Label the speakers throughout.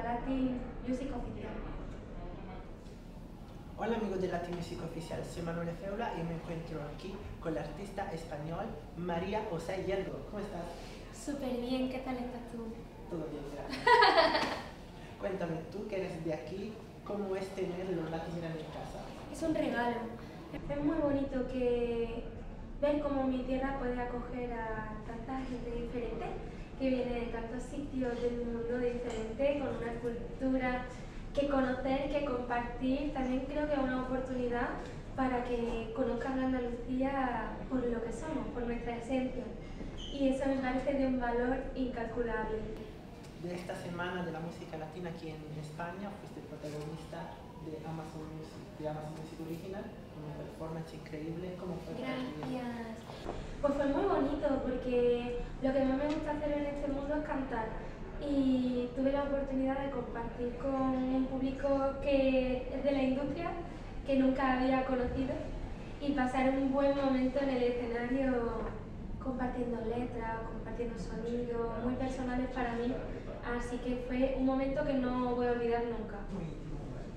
Speaker 1: a Latin Music Oficial.
Speaker 2: Hola amigos de Latin Music Oficial, soy Manuel Feula y me encuentro aquí con la artista español María José Hierro. ¿Cómo estás?
Speaker 1: Súper bien, ¿qué tal estás tú?
Speaker 2: Todo bien, gracias. Cuéntame, tú que eres de aquí, ¿cómo es tener los latinos en casa?
Speaker 1: Es un regalo. Es muy bonito que ver cómo mi tierra puede acoger a tanta gente diferente que viene de tantos sitios del mundo diferente, con una cultura que conocer, que compartir, también creo que es una oportunidad para que conozcan a Andalucía por lo que somos, por nuestra esencia. Y eso me parece de un valor incalculable.
Speaker 2: De esta semana de la música latina aquí en España, fuiste protagonista de Amazon Music, de Amazon Music Original, una performance increíble. ¿Cómo fue?
Speaker 1: Gracias. Pues fue muy bonito porque lo que más me gusta hacer en este mundo es cantar y tuve la oportunidad de compartir con un público que es de la industria, que nunca había conocido, y pasar un buen momento en el escenario compartiendo letras, compartiendo sonidos muy personales para mí, así que fue un momento que no voy a olvidar nunca.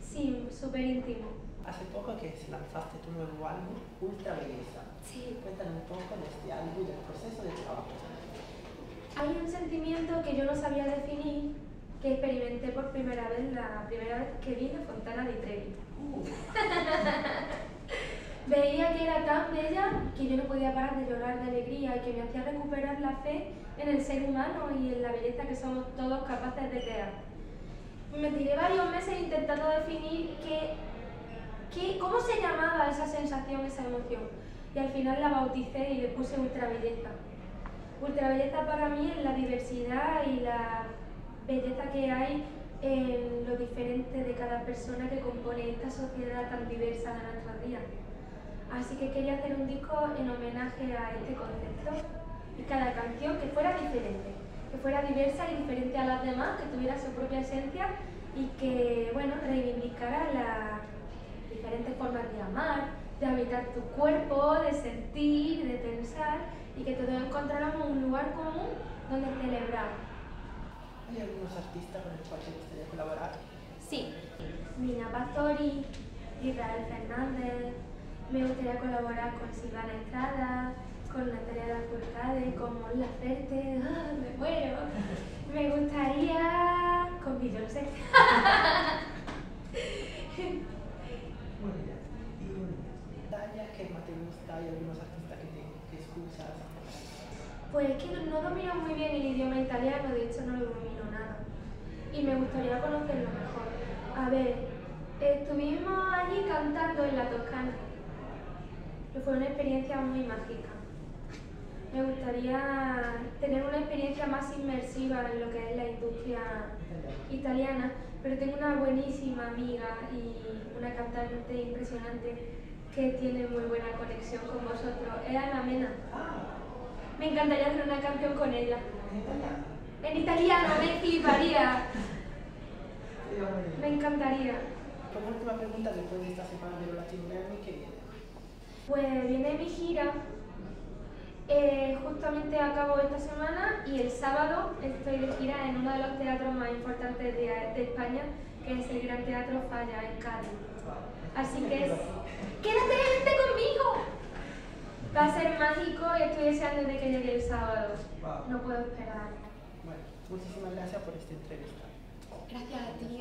Speaker 1: Sí, súper íntimo.
Speaker 2: Hace poco que lanzaste tu nuevo álbum, Ultra Belleza.
Speaker 1: Sí.
Speaker 2: Cuéntame un poco de este álbum y del proceso de trabajo.
Speaker 1: Hay un sentimiento que yo no sabía definir, que experimenté por primera vez la primera vez que vine a Fontana di Trevi.
Speaker 2: Uh,
Speaker 1: Veía que era tan bella que yo no podía parar de llorar de alegría y que me hacía recuperar la fe en el ser humano y en la belleza que somos todos capaces de crear. Me tiré varios meses intentando definir qué, cómo se llamaba esa sensación, esa emoción. Y al final la bauticé y le puse ultra belleza. Ultra belleza para mí es la diversidad y la belleza que hay en lo diferente de cada persona que compone esta sociedad tan diversa de nuestros días. Así que quería hacer un disco en homenaje a este concepto y cada canción que fuera diferente, que fuera diversa y diferente a las demás, que tuviera su propia esencia y que, bueno, reivindicara las diferentes formas de amar, de habitar tu cuerpo, de sentir, de pensar y que todos encontráramos un lugar común donde celebrar.
Speaker 2: ¿Hay algunos artistas con los cuales te gustaría colaborar?
Speaker 1: Sí, Mina Pastori, Israel Fernández, me gustaría colaborar con Silvana Estrada, con Natalia Lafourcade, con Mon Laferte, ¡ah, me muero. Me gustaría con Beyoncé.
Speaker 2: Muy bien. ¿Y Más te gusta? ¿Hay algunos artistas que, te, que escuchas?
Speaker 1: Pues es que no domino muy bien el idioma italiano, de hecho no lo domino nada. Y me gustaría conocerlo mejor. A ver, estuvimos allí cantando en la Toscana. fue una experiencia muy mágica. Me gustaría tener una experiencia más inmersiva en lo que es la industria italiana, pero tengo una buenísima amiga y una cantante impresionante que tiene muy buena conexión con vosotros. Es Ana Mena. Me encantaría hacer una canción con ella.
Speaker 2: en italiano.
Speaker 1: En italiano, me fliparía. Me encantaría.
Speaker 2: Como última pregunta, después de esta semana de los ¿qué viene?
Speaker 1: Pues viene mi gira. eh, justamente acabo esta semana y el sábado estoy de gira en uno de los teatros más importantes de, de España, que es el Gran Teatro Falla en Cádiz. Así que es, quédate vente conmigo. Va a ser mágico y estoy deseando de que llegue el sábado. No puedo esperar.
Speaker 2: Bueno, muchísimas gracias por esta entrevista.
Speaker 1: Gracias a ti,